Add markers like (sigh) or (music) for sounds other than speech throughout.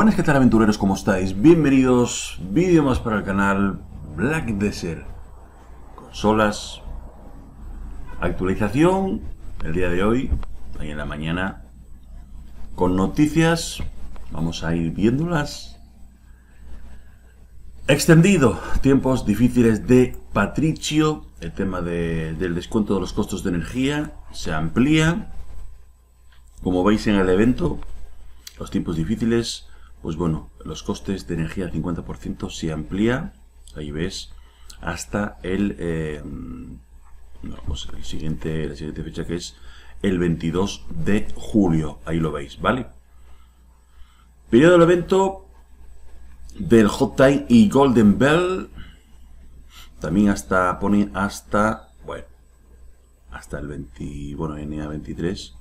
Buenas, ¿qué tal aventureros? ¿Cómo estáis? Bienvenidos, vídeo más para el canal Black Desert. Consolas, actualización el día de hoy, ahí en la mañana, con noticias, vamos a ir viéndolas. Extendido, tiempos difíciles de Patricio, el tema de- del descuento de los costos de energía se amplía. Como veis en el evento, los tiempos difíciles, pues bueno, los costes de energía al 50% se amplía, ahí ves, hasta el, eh, no, pues el siguiente, la siguiente fecha que es el 22 de julio, ahí lo veis, ¿vale? Periodo del evento del Hot Time y Golden Bell, también hasta, pone hasta, bueno, hasta el 20, bueno, en EA 23,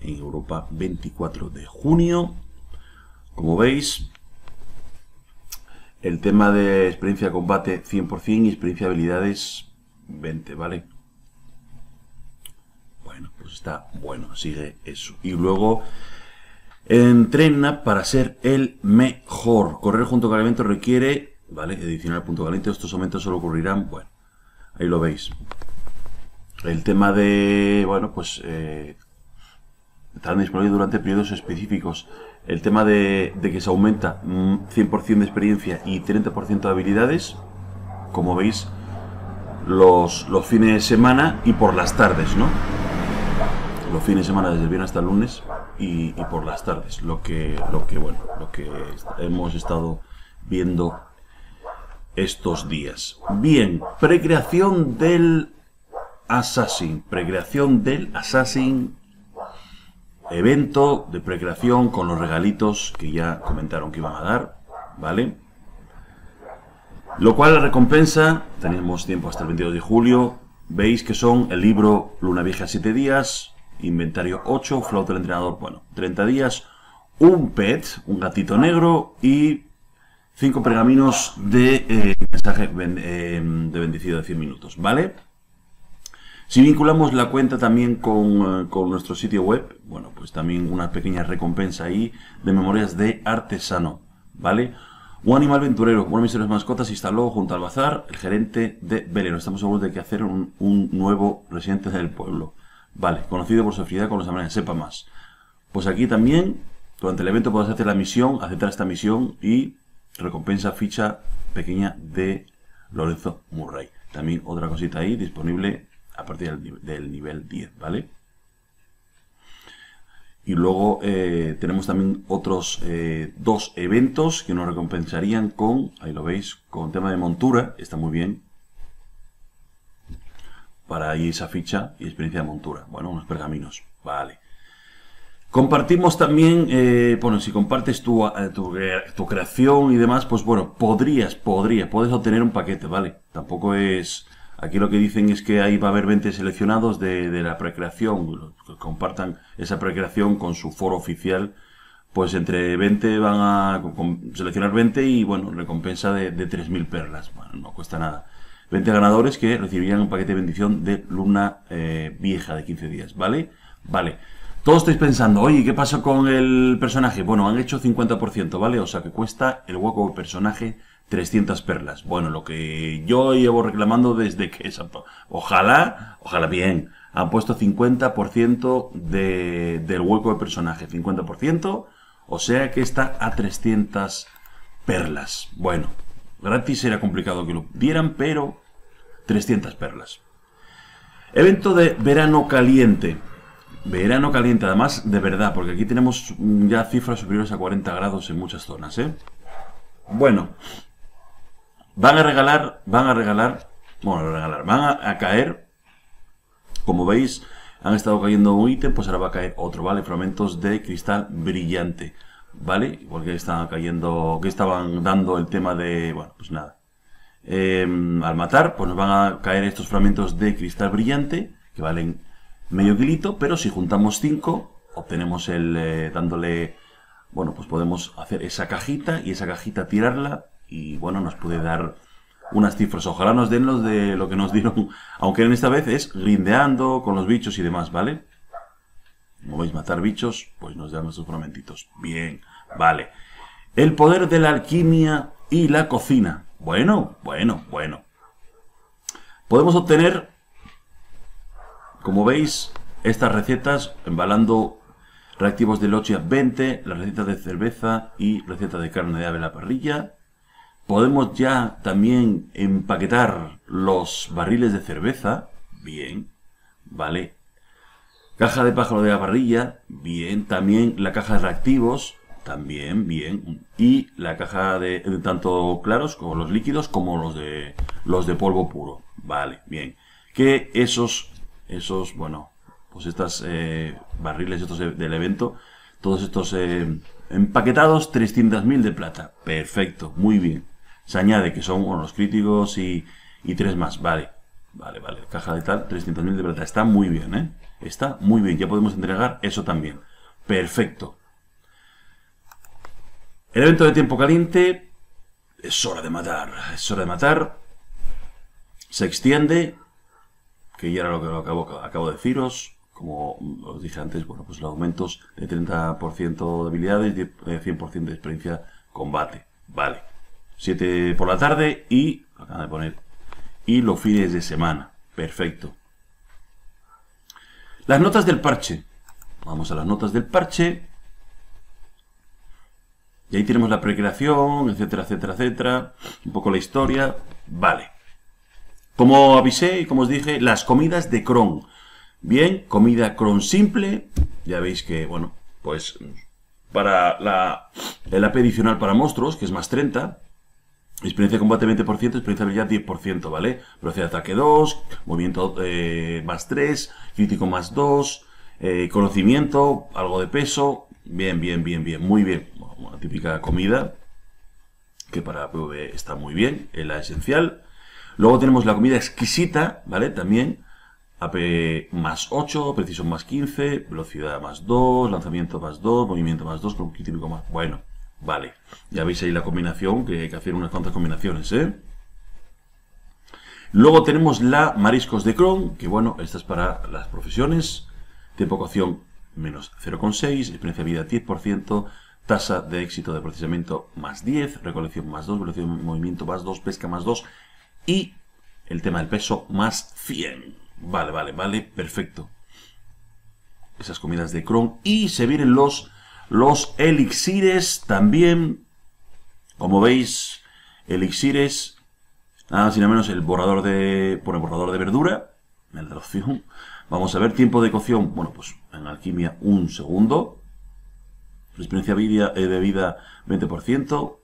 en Europa 24 de junio. Como veis, el tema de experiencia de combate 100% y experiencia de habilidades 20, ¿vale? Bueno, pues está bueno, sigue eso. Y luego entrena para ser el mejor. Correr junto con el evento requiere, ¿vale? Adicional punto caliente. Estos aumentos solo ocurrirán, bueno, ahí lo veis. El tema de, bueno, pues eh, estarán disponibles durante periodos específicos. El tema de, que se aumenta mm, 100% de experiencia y 30% de habilidades, como veis, los, los fines de semana y por las tardes, ¿no? Los fines de semana desde el viernes hasta el lunes y, por las tardes, lo que, lo que, bueno, lo que hemos estado viendo estos días. Bien, precreación del Assassin, precreación del Assassin evento de precreación con los regalitos que ya comentaron que iban a dar, ¿vale? Lo cual la recompensa, tenemos tiempo hasta el 22 de julio, veis que son el libro Luna Vieja 7 días, inventario 8, flauta del entrenador, bueno, 30 días, un pet, un gatito negro y 5 pergaminos de eh, mensaje eh, de bendecido de 100 minutos, ¿vale? Si vinculamos la cuenta también con, eh, con nuestro sitio web, bueno, pues también una pequeña recompensa ahí de memorias de artesano, ¿vale? Un animal aventurero, una de mis mascotas, instaló junto al bazar el gerente de Belén. Estamos seguros de que hacer un, un nuevo residente del pueblo, ¿vale? Conocido por su afinidad con los animales, sepa más. Pues aquí también, durante el evento puedes hacer la misión, aceptar esta misión y recompensa ficha pequeña de Lorenzo Murray. También otra cosita ahí disponible a partir del, ni- del nivel 10, ¿vale? Y luego eh, tenemos también otros eh, dos eventos que nos recompensarían con, ahí lo veis, con tema de montura, está muy bien. Para ahí esa ficha y experiencia de montura. Bueno, unos pergaminos, vale. Compartimos también, eh, bueno, si compartes tu, eh, tu, tu creación y demás, pues bueno, podrías, podrías, puedes obtener un paquete, ¿vale? Tampoco es... Aquí lo que dicen es que ahí va a haber 20 seleccionados de, de la precreación, que compartan esa precreación con su foro oficial, pues entre 20 van a seleccionar 20 y bueno, recompensa de, de 3.000 perlas, bueno, no cuesta nada. 20 ganadores que recibirían un paquete de bendición de luna eh, vieja de 15 días, ¿vale? Vale. Todos estáis pensando, oye, ¿qué pasa con el personaje? Bueno, han hecho 50%, ¿vale? O sea que cuesta el hueco del personaje 300 perlas. Bueno, lo que yo llevo reclamando desde que esa... Ojalá, ojalá bien, han puesto 50% de, del hueco del personaje. 50%, o sea que está a 300 perlas. Bueno, gratis era complicado que lo dieran, pero 300 perlas. Evento de verano caliente. Verano caliente, además de verdad, porque aquí tenemos ya cifras superiores a 40 grados en muchas zonas, ¿eh? Bueno, van a regalar, van a regalar, bueno, regalar, van a, caer, como veis, han estado cayendo un ítem, pues ahora va a caer otro, ¿vale? Fragmentos de cristal brillante, ¿vale? Igual que estaban cayendo, que estaban dando el tema de, bueno, pues nada. Eh, al matar, pues nos van a caer estos fragmentos de cristal brillante, que valen medio kilito, pero si juntamos 5, obtenemos el, eh, dándole, bueno, pues podemos hacer esa cajita y esa cajita tirarla y bueno, nos puede dar unas cifras. Ojalá nos den los de lo que nos dieron, (laughs) aunque en esta vez es grindeando con los bichos y demás, ¿vale? Como veis, matar bichos, pues nos dan nuestros fragmentitos. Bien, vale. El poder de la alquimia y la cocina. Bueno, bueno, bueno. Podemos obtener, como veis, estas recetas embalando reactivos de lochia 20, la receta de cerveza y receta de carne de ave la parrilla. Podemos ya también empaquetar los barriles de cerveza. Bien, vale. Caja de pájaro de la parrilla. Bien, también la caja de reactivos. También, bien. Y la caja de, tanto claros como los líquidos como los de los de polvo puro. Vale, bien. Que esos, esos, bueno, pues estas eh, barriles estos del evento, todos estos eh, empaquetados, 300.000 de plata. Perfecto, muy bien. Se añade que son los críticos y, y tres más. Vale, vale, vale. Caja de tal, 300.000 de plata. Está muy bien, ¿eh? Está muy bien. Ya podemos entregar eso también. Perfecto. El evento de tiempo caliente es hora de matar. Es hora de matar. Se extiende, que ya era lo que acabo, acabo de deciros. Como os dije antes, bueno, pues los aumentos de 30% de habilidades y 100% de experiencia combate. Vale. 7 por la tarde y, acá de poner, y los fines de semana. Perfecto. Las notas del parche. Vamos a las notas del parche. Y ahí tenemos la precreación, etcétera, etcétera, etcétera. Un poco la historia. Vale. Como avisé y como os dije, las comidas de Cron. Bien, comida Cron simple. Ya veis que, bueno, pues para la, el AP adicional para monstruos, que es más 30. Experiencia de combate 20%, experiencia de habilidad 10%, ¿vale? Velocidad de ataque 2, movimiento eh, más 3, crítico más 2, eh, conocimiento, algo de peso. Bien, bien, bien, bien, muy bien una típica comida que para PvE está muy bien, es la esencial. Luego tenemos la comida exquisita, ¿vale? También AP más 8, precision más 15, velocidad más 2, lanzamiento más 2, movimiento más 2, con típico más... Bueno, vale. Ya veis ahí la combinación, que hay que hacer unas cuantas combinaciones, ¿eh? Luego tenemos la mariscos de Chrome, que bueno, esta es para las profesiones. Tiempo cocción menos 0,6, experiencia de vida 10%, tasa de éxito de procesamiento más 10, recolección más 2, velocidad de movimiento más 2, pesca más 2 y el tema del peso más 100. Vale, vale, vale, perfecto. Esas comidas de Chrome. Y se vienen los, los elixires también. Como veis, elixires. Nada nada menos el borrador de. Bueno, borrador de verdura. La opción. Vamos a ver tiempo de cocción. Bueno, pues en alquimia un segundo experiencia eh, de vida 20%,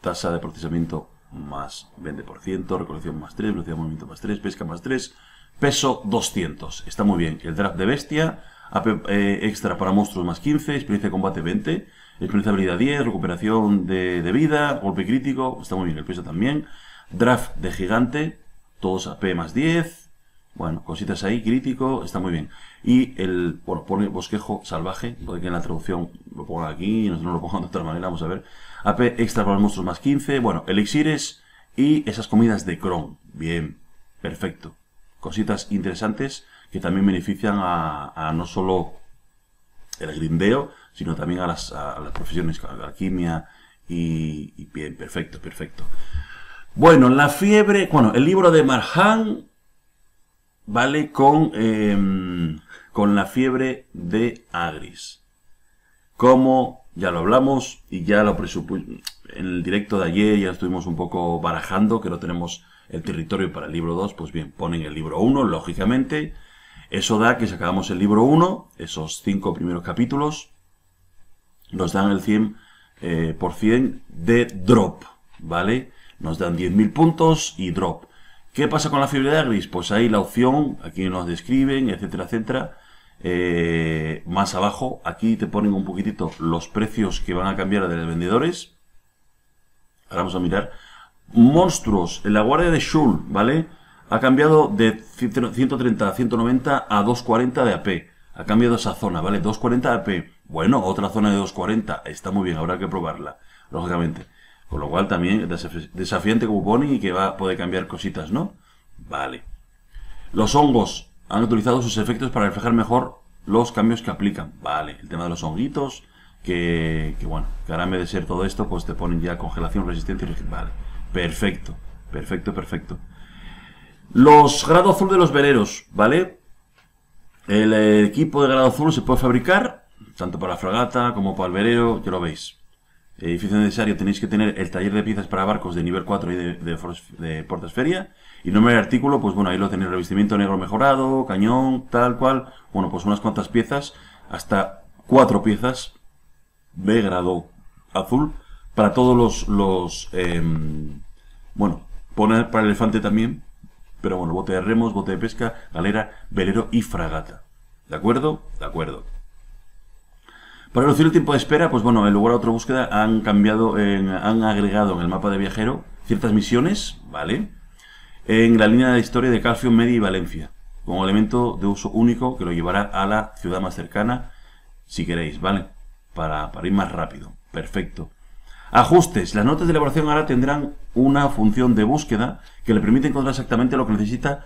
tasa de procesamiento más 20%, recolección más 3, velocidad de movimiento más 3, pesca más 3, peso 200. Está muy bien. El draft de bestia, AP eh, extra para monstruos más 15, experiencia de combate 20, experiencia de habilidad 10, recuperación de, vida, golpe crítico, está muy bien. El peso también. Draft de gigante, todos AP más 10, bueno, cositas ahí, crítico, está muy bien. Y el, bueno, pone bosquejo salvaje, porque en la traducción lo pongo aquí, no, lo pongo de otra manera, vamos a ver. AP extra para monstruos más 15, bueno, elixires y esas comidas de Chrome. Bien, perfecto. Cositas interesantes que también benefician a, no solo el grindeo, sino también a las, a las profesiones, a la alquimia y, bien, perfecto, perfecto. Bueno, la fiebre, bueno, el libro de Marhan ¿vale? Con, em, con la fiebre de Agris. Como ya lo hablamos y ya lo en el directo de ayer ya estuvimos un poco barajando que no tenemos el territorio para el libro 2, pues bien, ponen el libro 1, lógicamente. Eso da que si acabamos el libro 1, esos cinco primeros capítulos, nos dan el 100% eh, por cien de drop, ¿vale? Nos dan 10.000 puntos y drop. ¿Qué pasa con la fiebre de Agris? Pues ahí la opción, aquí nos describen, etcétera, etcétera. Eh, más abajo, aquí te ponen un poquitito los precios que van a cambiar de los vendedores. Ahora vamos a mirar. Monstruos, en la guardia de Shul, ¿vale? Ha cambiado de 130 a 190 a 240 de AP. Ha cambiado esa zona, ¿vale? 240 de AP. Bueno, otra zona de 240. Está muy bien, habrá que probarla, lógicamente. Con lo cual también desafiante como pone y que va a cambiar cositas, ¿no? Vale. Los hongos han utilizado sus efectos para reflejar mejor los cambios que aplican. Vale, el tema de los honguitos que, bueno, que ahora en de ser todo esto, pues te ponen ya congelación, resistencia y Vale, perfecto, perfecto, perfecto. Los grado azul de los veleros, ¿vale? El equipo de grado azul se puede fabricar tanto para la fragata como para el velero, ya lo veis. Edificio necesario tenéis que tener el taller de piezas para barcos de nivel 4 y de, de, de portasferia. Y nombre de artículo, pues bueno, ahí lo tenéis, revestimiento negro mejorado, cañón, tal cual. Bueno, pues unas cuantas piezas, hasta cuatro piezas de grado azul para todos los, los em, bueno, poner para el elefante también, pero bueno, bote de remos, bote de pesca, galera, velero y fragata. ¿De acuerdo? De acuerdo. Para reducir el tiempo de espera, pues bueno, en lugar de otra búsqueda han cambiado, han agregado en el mapa de viajero ciertas misiones, ¿vale? En la línea de historia de Calcio, Media y Valencia, como elemento de uso único que lo llevará a la ciudad más cercana, si queréis, ¿vale? Para, para ir más rápido. Perfecto. Ajustes. Las notas de elaboración ahora tendrán una función de búsqueda que le permite encontrar exactamente lo que necesita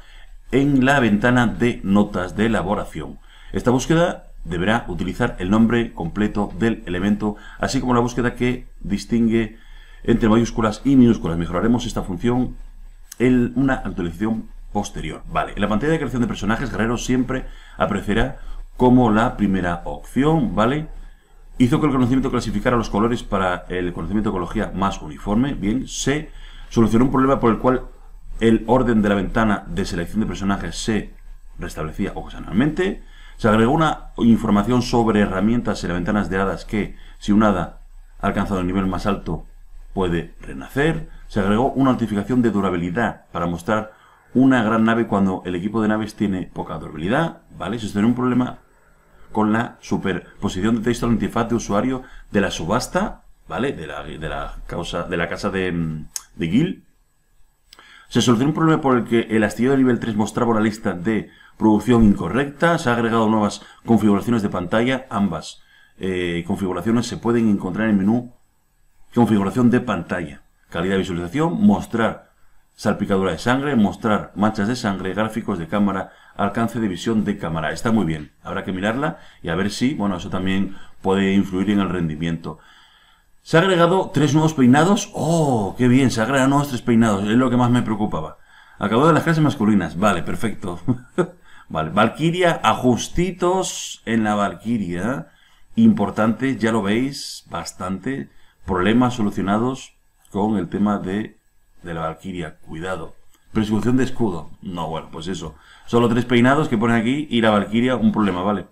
en la ventana de notas de elaboración. Esta búsqueda deberá utilizar el nombre completo del elemento, así como la búsqueda que distingue entre mayúsculas y minúsculas. Mejoraremos esta función en una actualización posterior. Vale, en la pantalla de creación de personajes, Guerrero siempre aparecerá como la primera opción, ¿vale? Hizo que el conocimiento clasificara los colores para el conocimiento de ecología más uniforme. Bien, se solucionó un problema por el cual el orden de la ventana de selección de personajes se restablecía ocasionalmente. Se agregó una información sobre herramientas en las ventanas de hadas que, si un hada ha alcanzado el nivel más alto, puede renacer. Se agregó una notificación de durabilidad para mostrar una gran nave cuando el equipo de naves tiene poca durabilidad. ¿Vale? Se tiene un problema con la superposición de texto al interfaz de usuario de la subasta, ¿vale? De la, la, causa, de la casa de, Gil. Se solucionó un problema por el que el astillero de nivel 3 mostraba una lista de producción incorrecta. Se ha agregado nuevas configuraciones de pantalla. Ambas eh, configuraciones se pueden encontrar en el menú configuración de pantalla. Calidad de visualización, mostrar salpicadura de sangre, mostrar manchas de sangre, gráficos de cámara, alcance de visión de cámara. Está muy bien, habrá que mirarla y a ver si, bueno, eso también puede influir en el rendimiento. Se ha agregado tres nuevos peinados. ¡Oh, qué bien! Se agregan nuevos tres peinados, es lo que más me preocupaba. Acabo de las clases masculinas. Vale, perfecto. (laughs) vale, Valkyria, ajustitos en la Valkyria. Importante, ya lo veis, bastante. Problemas solucionados con el tema de, de la Valkyria. Cuidado. Persecución de escudo. No, bueno, pues eso. Solo tres peinados que ponen aquí y la Valkyria, un problema, ¿vale?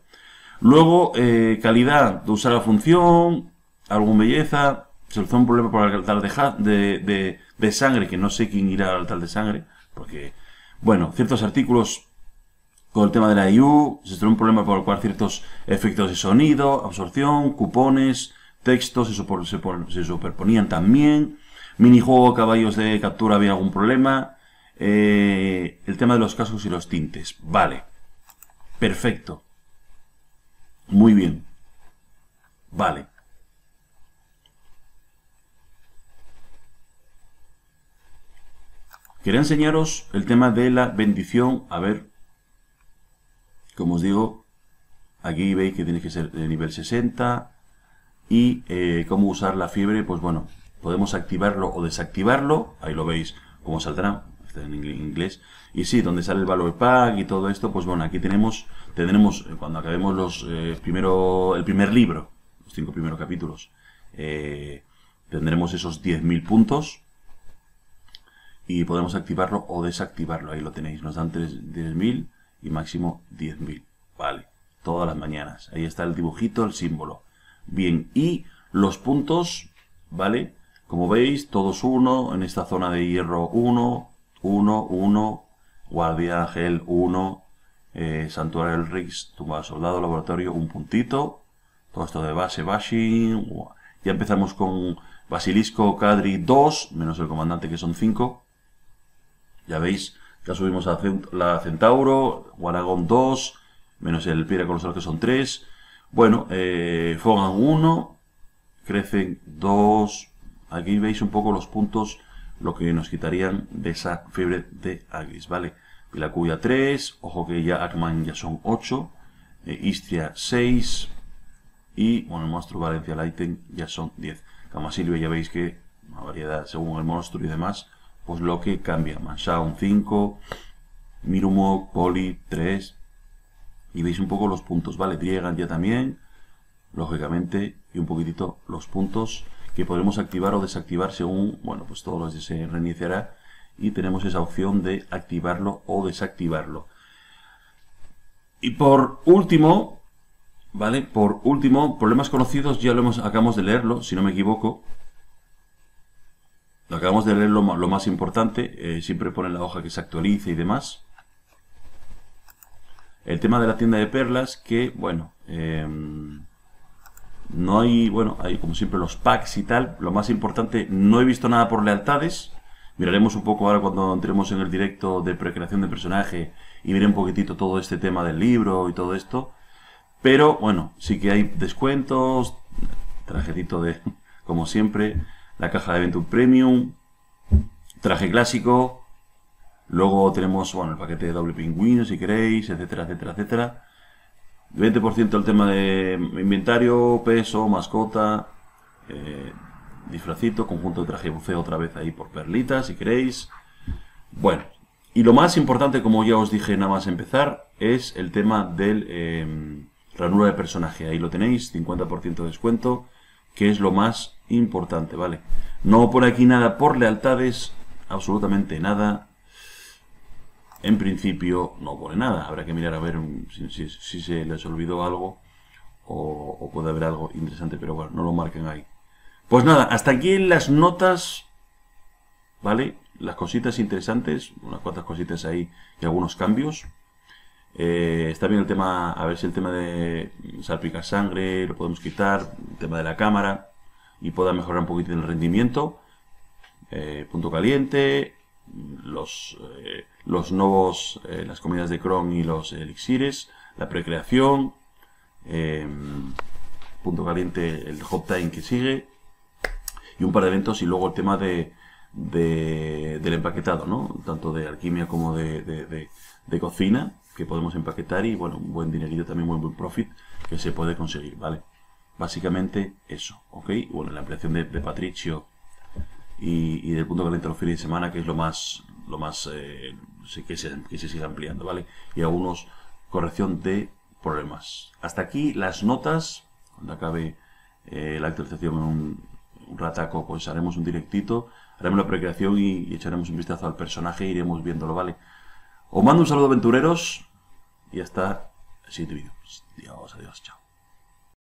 Luego, eh, calidad de usar la función, algún belleza, solución un problema por el altar de, de, sangre, que no sé quién irá al altar de sangre, porque, bueno, ciertos artículos con el tema de la IU, se solucionó un problema por el cual ciertos efectos de sonido, absorción, cupones, textos se, se superponían también, minijuego caballos de captura había algún problema, eh, el tema de los cascos y los tintes. Vale. Perfecto. Muy bien. Vale. Quería enseñaros el tema de la bendición. A ver, como os digo, aquí veis que tiene que ser de nivel 60. Y eh, cómo usar la fiebre, pues bueno, podemos activarlo o desactivarlo. Ahí lo veis cómo saldrá en inglés. Y sí, donde sale el valor pack y todo esto, pues bueno, aquí tenemos, tendremos, eh, cuando acabemos los eh, primero, el primer libro, los cinco primeros capítulos, eh, tendremos esos 10.000 puntos y podemos activarlo o desactivarlo. Ahí lo tenéis, nos dan 10.000 y máximo 10.000. Vale, todas las mañanas. Ahí está el dibujito, el símbolo. Bien, y los puntos, ¿vale? Como veis, todos uno, en esta zona de hierro 1, 1, 1, Guardia Gel 1, eh, Santuario del Rix, Tumba Soldado, Laboratorio, un puntito. Todo esto de base, bashing. Ya empezamos con Basilisco, Cadri 2, menos el comandante que son 5. Ya veis, ya subimos a la Centauro, Guaragón 2, menos el Piedra Colosal que son 3. Bueno, eh, Fogan 1, crecen 2. Aquí veis un poco los puntos lo que nos quitarían de esa fiebre de Agris, ¿vale? Pilacuya 3, ojo que ya Ackman ya son 8, eh, Istria 6, Y, bueno, el monstruo Valencia Lighting ya son 10. Cama Silvia ya veis que una variedad según el monstruo y demás, pues lo que cambia. un 5, Mirumo, Poli 3. Y veis un poco los puntos, ¿vale? Llegan ya también, lógicamente, y un poquitito los puntos que podremos activar o desactivar según, bueno, pues todo lo que se reiniciará y tenemos esa opción de activarlo o desactivarlo. Y por último, ¿vale? Por último, problemas conocidos, ya lo hemos, acabamos de leerlo, si no me equivoco. Acabamos de leer lo, más importante, eh, siempre pone la hoja que se actualice y demás. El tema de la tienda de perlas, que, bueno, em, no hay, bueno, hay como siempre los packs y tal. Lo más importante, no he visto nada por lealtades. Miraremos un poco ahora cuando entremos en el directo de precreación de personaje y veré un poquitito todo este tema del libro y todo esto. Pero bueno, sí que hay descuentos, trajetito de, (laughs) como siempre, la caja de Venture Premium, traje clásico, luego tenemos bueno, el paquete de doble pingüino si queréis, etcétera, etcétera, etcétera. 20% el tema de inventario, peso, mascota, eh, disfracito, conjunto de traje buceo otra vez ahí por perlitas si queréis. Bueno, y lo más importante, como ya os dije nada más empezar, es el tema del eh, de personaje. Ahí lo tenéis, 50% de descuento, que es lo más importante, ¿vale? No por aquí nada por lealtades, absolutamente nada. En principio no pone nada, habrá que mirar a ver si, se les olvidó algo o, puede haber algo interesante, pero bueno, no lo marquen ahí. Pues nada, hasta aquí las notas, ¿vale? Las cositas interesantes, unas cuantas cositas ahí y algunos cambios. Eh, está bien el tema, a ver si el tema de salpicar sangre lo podemos quitar, el tema de la cámara y pueda mejorar un poquito el rendimiento. Eh, punto caliente, los, eh, los nuevos, las comidas de Chrome y los elixires, la precreación, punto caliente el hot time que sigue y un par de eventos y luego el tema de, del empaquetado, ¿no? tanto de alquimia como de, de cocina que podemos empaquetar y bueno, un buen dinerito también, un buen profit que se puede conseguir, ¿vale? Básicamente eso, ¿ok? Bueno, la ampliación de, Patricio y, del punto caliente los fines de semana, que es lo más, lo más eh, que, se, que se siga ampliando, ¿vale? Y algunos corrección de problemas. Hasta aquí las notas, cuando acabe eh, la actualización en un, rataco, pues haremos un directito, haremos la precreación y, y echaremos un vistazo al personaje e iremos viéndolo, ¿vale? Os mando un saludo aventureros y hasta el siguiente vídeo. Adiós, adiós, chao.